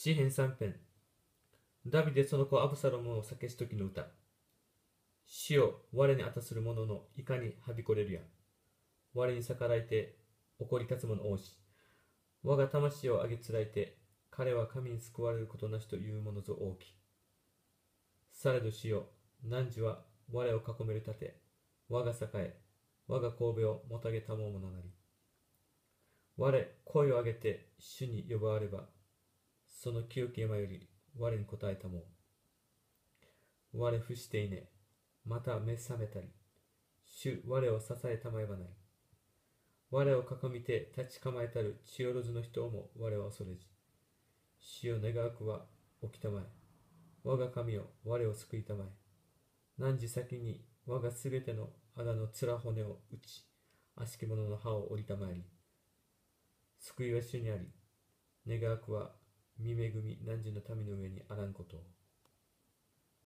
詩編三編。ダビデその子アブサロムを酒しときの歌。死を我に当たする者のいかにはびこれるや。我に逆らいて怒り立つ者多し。我が魂をあげつらいて彼は神に救われることなしというものぞ大き。されど死よ汝は我を囲める盾。我が栄え我が神戸をもたげたもうものなり。我声を上げて主に呼ばわればその清き山より我に答えたも我伏していね。また目覚めたり。主我を支えたまえばない。我を囲みて立ち構えたる千代ずの人をも我は恐れず。主を願わくは起きたまえ。我が神よ我を救いたまえ。何時先に我がすべての穴の面骨を打ち悪しき者の歯を折りたまえり。救いは主にあり。願わくは見恵み汝の民の上にあらんことを。